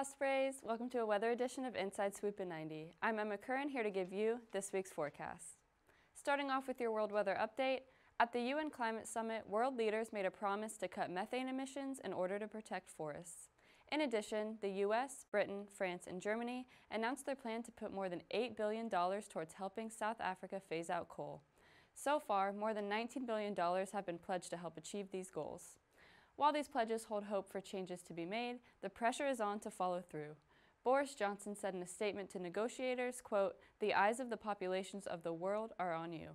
Ospreys! Welcome to a weather edition of Inside Swoop in 90. I'm Emma Curran here to give you this week's forecast. Starting off with your world weather update, at the UN Climate Summit, world leaders made a promise to cut methane emissions in order to protect forests. In addition, the US, Britain, France, and Germany announced their plan to put more than $8 billion towards helping South Africa phase out coal. So far, more than $19 billion have been pledged to help achieve these goals. While these pledges hold hope for changes to be made, the pressure is on to follow through. Boris Johnson said in a statement to negotiators, quote, the eyes of the populations of the world are on you.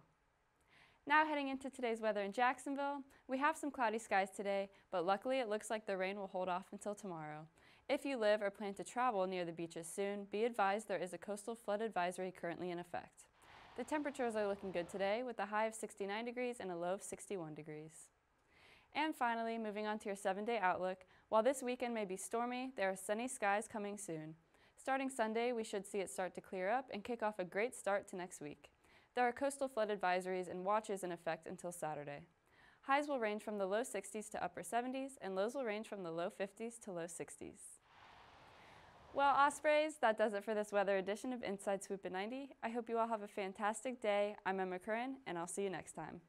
Now heading into today's weather in Jacksonville, we have some cloudy skies today, but luckily it looks like the rain will hold off until tomorrow. If you live or plan to travel near the beaches soon, be advised there is a coastal flood advisory currently in effect. The temperatures are looking good today with a high of 69 degrees and a low of 61 degrees. And finally, moving on to your seven-day outlook, while this weekend may be stormy, there are sunny skies coming soon. Starting Sunday, we should see it start to clear up and kick off a great start to next week. There are coastal flood advisories and watches in effect until Saturday. Highs will range from the low 60s to upper 70s, and lows will range from the low 50s to low 60s. Well, Ospreys, that does it for this weather edition of Inside Swoop at 90. I hope you all have a fantastic day. I'm Emma Curran, and I'll see you next time.